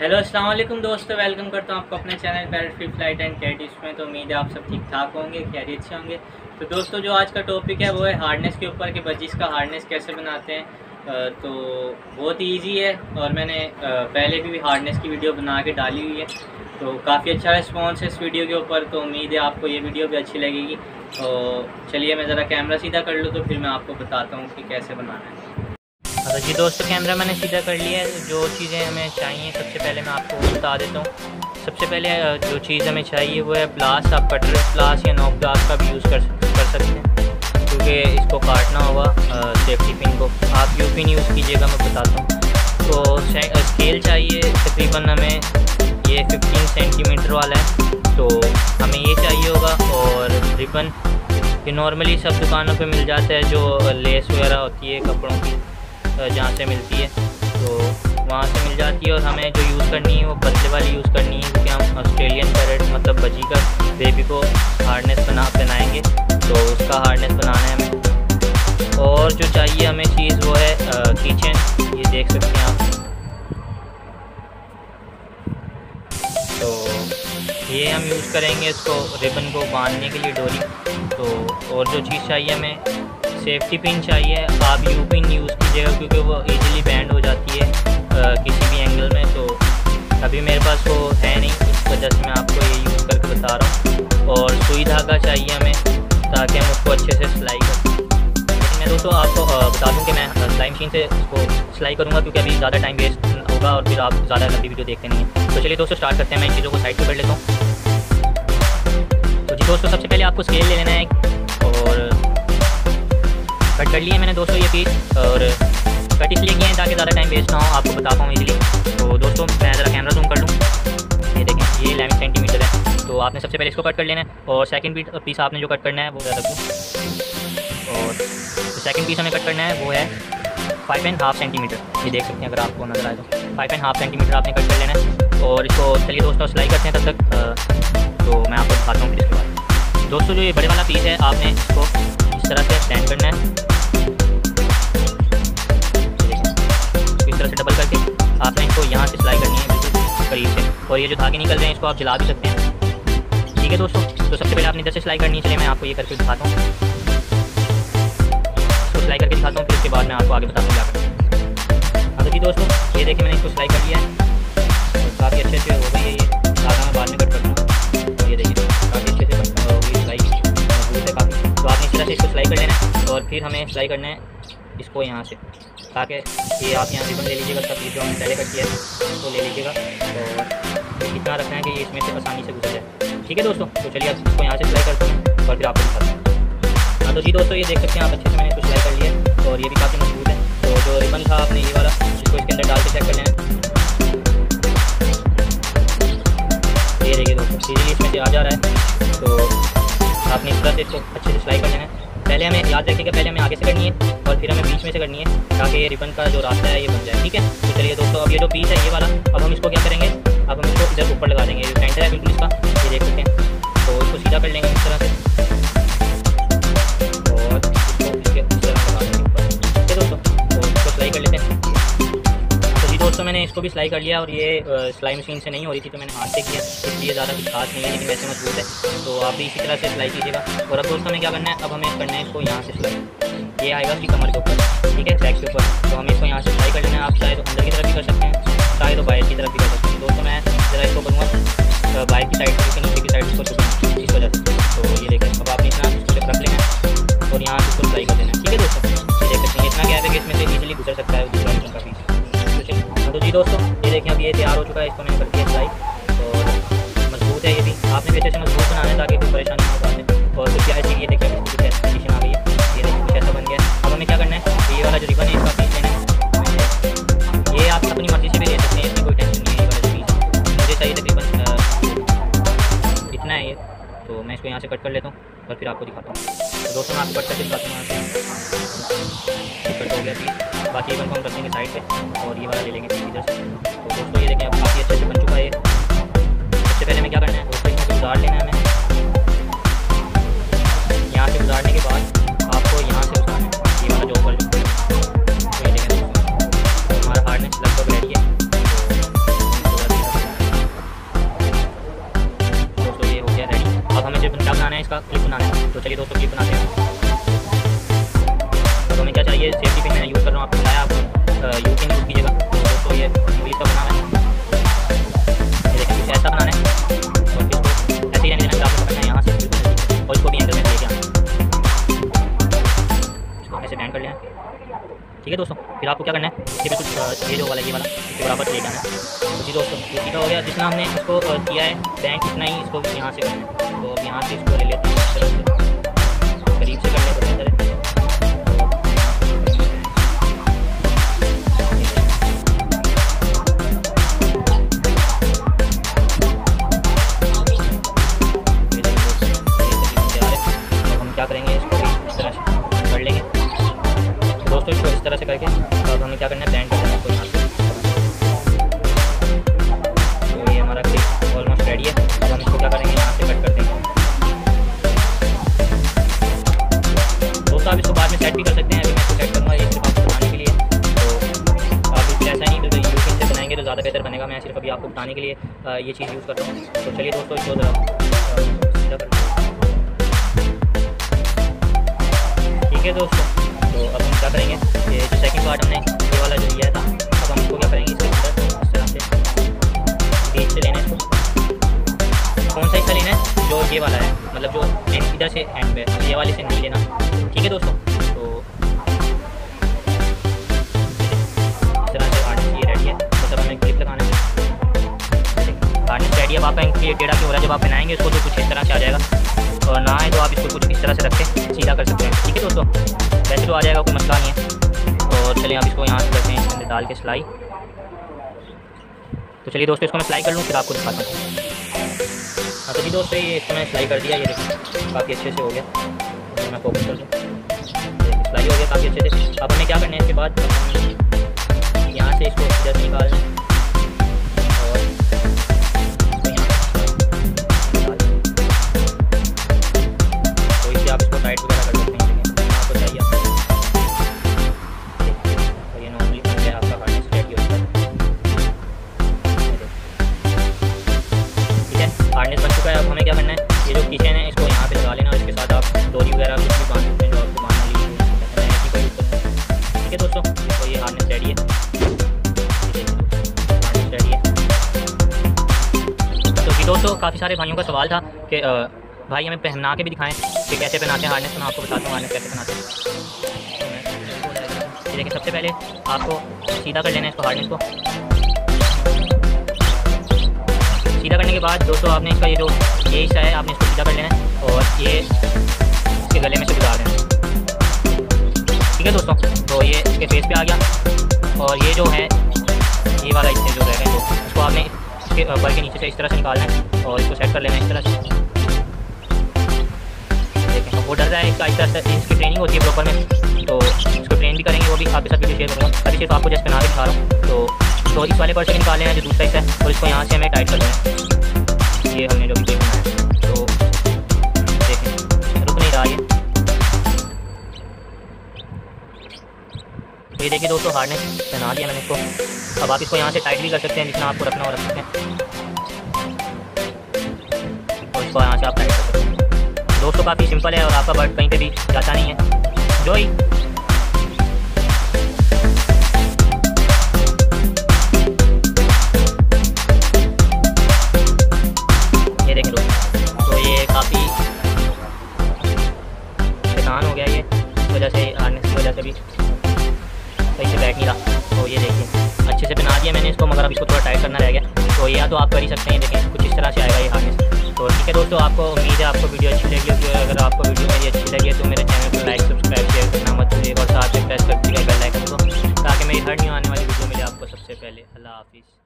Hello वालेकुम दोस्तों welcome करता हूँ आपको अपने channel parrot free flight and कैटिस में। तो उम्मीद है आप सब ठीक ठाक होंगे, खैरियत से होंगे। तो दोस्तों, जो आज का टॉपिक है, वो है हार्डनेस के ऊपर कि बजिस का हार्डनेस कैसे बनाते हैं। तो बहुत ही ईजी है और मैंने पहले भी हार्डनेस की वीडियो बना के डाली हुई है। तो काफ़ी अच्छा रिस्पॉन्स है इस वीडियो के ऊपर तो उम्मीद है आपको ये वीडियो भी अच्छी लगेगी। तो चलिए, मैं ज़रा कैमरा सीधा कर लूँ तो फिर मैं आपको बताता हूँ कि कैसे बनाना है। अच्छा जी, दोस्तों, कैमरा मैंने सीधा कर लिया है जो चीज़ें हमें चाहिए, सबसे पहले मैं आपको बता देता हूँ। सबसे पहले जो चीज़ हमें चाहिए, वो है प्लास आप कटर प्लास या नॉक प्लास का भी यूज़ कर कर सकते हैं, क्योंकि इसको काटना होगा सेफ्टी पिन को। आप यू पिन यूज़ कीजिएगा, मैं बताता हूँ। तो स्केल चाहिए, तकरीबन हमें ये 15 सेंटीमीटर वाला है तो हमें ये चाहिए होगा, और रिबन ये नॉर्मली सब दुकानों पे मिल जाता है, जो लेस वगैरह होती है, कपड़ों की। जहाँ से मिलती है। तो वहाँ से मिल जाती है और हमें जो यूज़ करनी है, वो बदले वाली यूज़ करनी है, क्योंकि हम ऑस्ट्रेलियन पैरेट मतलब बजी का बेबी को हार्डनेस बना पहनाएँगे तो उसका हार्डनेस बनाना है हमें। और जो चाहिए हमें चीज़ वो है किचन ये देख सकते हैं आप। तो ये हम यूज़ करेंगे इसको रिबन को बांधने के लिए डोरी। तो और जो चीज़ चाहिए हमें सेफ्टी पिन चाहिए, आप यू पिन यूज़ कीजिएगा क्योंकि वो ईजिली बैंड हो जाती है आ, किसी भी एंगल में तो अभी मेरे पास वो है नहीं इस वजह से मैं आपको ये यूज़ करके बता रहा हूँ। और सुई धागा चाहिए हमें ताकि हम उसको अच्छे से सिलाई कर मैं दोस्तों आपको बता दूँ कि मैं सिलाई मशीन से उसको सिलाई करूँगा क्योंकि अभी ज़्यादा टाइम वेस्ट होगा और फिर आप ज़्यादा लंबी वीडियो देखते नहीं तो चलिए दोस्तों स्टार्ट करते हैं मैं इन चीज़ों को साइड पर कर लेता हूँ। तो जी दोस्तों सबसे पहले आपको स्केल ले लेना है और कट कर लिए मैंने दोस्तों ये पीस और कट इसलिए किए हैं, ताकि ज़्यादा टाइम वेस्ट ना हो, आपको बता पाऊँ इजीली तो दोस्तों, मैं ज़रा कैमरा जूम कर लूँ। ये देखें, ये इलेवन सेंटीमीटर है। तो आपने सबसे पहले इसको कट कर लेना है, और सेकंड पीस आपने जो कट करना है, वो ज़्यादा और सेकंड पीस हमें कट करना है, वो है फाइव एंड हाफ़ सेंटीमीटर ये देख सकते हैं, अगर आपको नज़र आए तो। फाइव एंड हाफ़ सेंटीमीटर आपने कट कर लेना है। और इसको चलिए दोस्तों सिलाई करते हैं तब तक। तो मैं आपको दिखाता हूँ फिर इसके बाद। दोस्तों, जो ये बड़े वाला पीस है, आपने इसको इस तरह से स्टैंड करना है। यहाँ से सिलाई करनी है, बिल्कुल करीब से। और ये जो धागे निकल रहे हैं, इसको आप जला भी सकते हैं। ठीक है दोस्तों? तो सबसे पहले आपने इधर से सिलाई करनी है, चलिए मैं आपको ये करके दिखाता हूँ। सिलाई करके दिखाता हूँ, फिर उसके बाद मैं आपको आगे बताता हूँ क्या हाँ। तो जी दोस्तों, ये देखिए मैंने इसको सिलाई कर लिया है। काफ़ी अच्छे से हो गई है ये। धागा मैं बाद में कट करता हूँ ये देखिए, काफ़ी अच्छे से सिलाई काफ़ी तो आपने इस तरह से इसको सिलाई कर लेना है। और फिर हमें सिलाई करना है इसको यहाँ से। ताकि ये आप यहाँ रिबन ले लीजिएगा पीस जो हमने पहले कट किया है उसको ले लीजिएगा। और इतना रखना है कि ये इसमें से आसानी से गुजर जाए। ठीक है दोस्तों तो चलिए आप इसको यहाँ से सिलाई करते हैं और फिर आपको दिखाते हैं। हाँ तो जी दोस्तों, ये देख सकते हैं आप अच्छे से मैंने इसको सिलाई कर लिया है और ये भी काफ़ी मज़बूत है। तो जो रिबन था आपने ये वाला, इसको इसके अंदर डाल के चेक कर लेना ये देखिए दोस्तों इजीली इसमें से आ जा रहा है। तो आपने इस तरह से इसको अच्छे से सिलाई कर लेना है। पहले हमें याद रखिएगा पहले हमें आगे से करनी है और फिर हमें बीच में से करनी है, ताकि ये रिबन का जो रास्ता है ये बन जाए, ठीक है? तो चलिए दोस्तों, अब ये जो पीस है, ये वाला, अब हम इसको क्या करेंगे? अब हम इसको इधर ऊपर लगा देंगे जो सेंटर है बिल्कुल इसका, ये देख सकते हैं। भी सिलाई कर लिया और ये सिलाई मशीन से नहीं हो रही थी तो मैंने हाथ से किया, इसलिए ज़्यादा कुछ खास नहीं है, लेकिन वैसे मज़बूत है। तो आप भी इसी तरह से सिलाई कीजिएगा। और अब दोस्तों हमें क्या करना है? अब हमें करना है इसको यहाँ से सिलाई। ये आएगा उसकी कमर के ऊपर, ठीक है? बैक के ऊपर। तो हमें इसको यहाँ से सिलाई कर लेना है। आप चाहे तो अंदर की तरफ़ भी कर सकते हैं चाहे तो बाहर की तरफ़ भी कर सकते हैं। दोस्तों मैं ज़रा इसको करूँगा बाहर की साइड से नीचे की साइड इसको इस वजह से। तो ये देखें अब आपने इतना रख लेना है और यहाँ से इसको सिलाई कर देना है, ठीक है दोस्तों? दोस्तों, ये देखें अब ये तैयार हो चुका है इसको मैंने कर दिया सिलाई और मज़बूत है ये भी। आपने भी अच्छे मज़बूत बनाना है ताकि कोई परेशानी ना हो और कुछ ऐसी ये देखें कुछ ऐसी आ गई है। ये देखिए कुछ ऐसा बन गया अब हमें क्या करना है? ये वाला जो रिबन है, इसका पीस लेना है। ये आप अपनी मर्ज़ी से भी ले सकते हैं इसकी कोई टेंशन नहीं है, ये वाला पीस मुझे चाहिए तकरीबन इतना है ये। तो मैं इसको यहाँ से कट कर लेता हूँ और फिर आपको दिखाता हूँ। तो दोस्तों, मैं आपको कट करके दिखाता हूँ हो बाकी ये वन को देंगे साइड पे, और ये वाला ले लेंगे इधर से तो दोस्तों, ये देखें, अब काफ़ी अच्छे से बन चुका है सबसे पहले हमें क्या करना है? दोस्तों, इसमें उतार लेना है हमें। यहाँ से गुजारने के बाद आपको यहाँ से उतारना है। ये वाला जो ऊपर तो हमारा हार्डनेस लगभग है। दोस्तों, ये हो गया रेडी अब हमें जो क्या बनाना है, इसका क्लिप बनाना है। तो चलिए दोस्तों क्लिप बनाते हैं। तो हमें सेफ्टी पिन यूज़ कर रहा हूँ आपको आप यू पिन यूज़ कीजिएगा तो ये इंग्लिश का बनाना है। ये देखिए ऐसा बनाना है। इसको ऐसे ही रहने आपको है, यहाँ से। और इसको भी ऐसे बैंड कर ठीक है दोस्तों, फिर आपको क्या करना है? इसके बिल्कुल ये जो वाला, ये वाला, इसके बराबर लेके आना है। तो जी दोस्तों, ये सीधा हो गया। जितना हमने इसको किया है बैंक इतना ही इसको यहाँ से करना है। तो अब यहाँ से इसको ले लेते हैं। तो अब हमें क्या करना है? बैंड कर देना है यहाँ तो ये हमारा क्लिप ऑलमोस्ट रेडी है। अब हम इसको क्या करेंगे? यहाँ से कट कर देंगे दोस्तों, आप इसको बाद में सेट भी कर सकते हैं। अभी मैं इसको सेट करूँगा ये सिर्फ़ आपको बनाने के लिए। तो आप बिल्कुल ऐसा नहीं, बिल्कुल यू से बनाएँगे तो ज़्यादा बेहतर बनेगा। मैं सिर्फ़ अभी आपको बताने के लिए ये चीज़ यूज़ कर रहा हूँ। तो चलिए दोस्तों, इसको कर ठीक है दोस्तों तो अब हम क्या करेंगे? ये जो पार्ट हमने ये वाला जो लिया था, अब हम इसको क्या करेंगे, इसके अंदर इस तरह से बीच से लेना है कौन सा हिस्सा लेना है? जो ये वाला है मतलब जो एंड इधर से एंड पे ये वाले से नहीं लेना। ठीक है दोस्तों? तो इस तरह से हार्नेस ये रेडी है। तो सब हमें क्लिप लगाना है। हार्नेस रेडी है आप ये टेढ़ा क्यों हो रहा है जब आप बनाएँगे इसको तो कुछ इस तरह से आ जाएगा। और ना आए तो आप इसको कुछ इस तरह से रख सीधा कर सकते हैं। ठीक है दोस्तों? वैसे तो आ जाएगा, कोई मसला नहीं है। और चलिए आप इसको यहाँ से करते हैं डाल के सिलाई। तो चलिए दोस्तों, इसको मैं सिलाई कर लूँ, फिर आपको दिखाता हूँ। हाँ तो जी दोस्तों, ये इसको मैंने सिलाई कर दिया, ये देखिए, काफ़ी अच्छे से हो गया। तो मैं फोकस कर दूँ। सिलाई हो गया काफ़ी अच्छे से। अब हमें क्या करना है इसके बाद? यहाँ से इसको जस्ट निकालना तो काफ़ी सारे भाइयों का सवाल था कि भाई हमें पहना के भी दिखाएँ कि कैसे पहनाते हैं हार्नेस तो मैं आपको बताता हूँ हार्नेस कैसे पहनाते हैं। देखिए, सबसे पहले आपको सीधा कर लेना है इसको हार्नेस को। सीधा करने के बाद दोस्तों, आपने इसका ये जो ये हिस्सा है, आपने इसको सीधा कर लेना है और ये इसके गले में से गुजार देना ठीक है दोस्तों? तो ये इसके फेस पे आ गया और ये जो है, ये वाला इससे जो रहेगा तो इसको आपने इसके ऊपर के नीचे से इस तरह से निकालना है और इसको सेट कर लेना है इस तरह से। देखें वो डर रहा है इसका आहिस्ता आहिस्ता इसकी ट्रेनिंग होती है प्रॉपर में तो इसको ट्रेन भी करेंगे, वो भी आपके साथ वीडियो शेयर करूँगा। अभी सिर्फ़ आपको जस्ट बना के दिखा रहा हूँ। तो तो इस वाले पर से निकाले हैं जो दूसरा हिस्सा है, और इसको यहाँ से हमें टाइट कर दें ये हमने जो भी बनाया है। तो देखें, रुक नहीं रहा ये। ये देखिए दोस्तों हार्डनेस पहना दिया मैंने इसको। अब आप इसको यहाँ से टाइट भी कर सकते हैं, जितना आपको रखना हो रख सकते हैं। और इसको यहाँ से आप दोस्तों, काफ़ी सिंपल है और आपका बर्ड कहीं पर भी जाता नहीं है। जो ही बना दिया मैंने इसको, मगर अब इसको थोड़ा टाइट करना रह गया। तो या तो आप कर ही सकते हैं, लेकिन कुछ इस तरह से आएगा ये हार्नेस तो ठीक है दोस्तों, आपको उम्मीद है आपको वीडियो अच्छी लगी होगी अगर आपको वीडियो मेरी अच्छी लगी है तो मेरे चैनल को लाइक सब्सक्राइब शेयर करना मत और साथ में प्रेस कर दीजिएगा बेल आइकन को, ताकि मेरी हर न्यू आने वाली वीडियो मिले आपको सबसे पहले। अल्लाह हाफिज़।